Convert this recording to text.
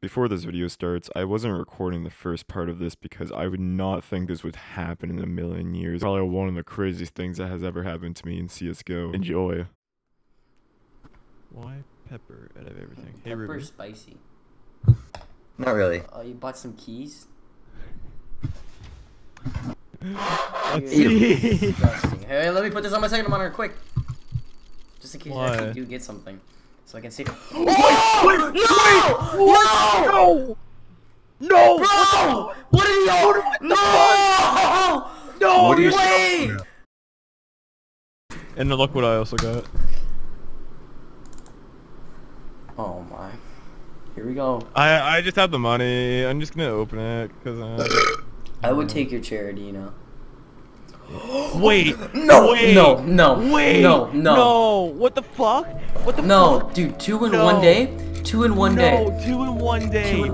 Before this video starts, I wasn't recording the first part of this because I would not think this would happen in a million years. Probably one of the craziest things that has ever happened to me in CSGO. Enjoy. Why pepper out of everything? Hey Pepper Ruby. spicy. Not really. Oh, you bought some keys? Let's Ew. see. Disgusting. Hey, let me put this on my second monitor, quick. Just in case Why? I actually do get something, so I can see. No! No! No! Bro! What did he? No! No! What are you Wait! And look what I also got. Oh my. Here we go. I I just have the money. I'm just gonna open it because. Uh... I would take your charity, you know. Wait. No, Wait. no, no, Wait. no, no. No. What the fuck? What the No, fuck? dude, two in No. one day? Two in one no, day. two in one day.